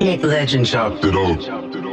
Legend chopped it up.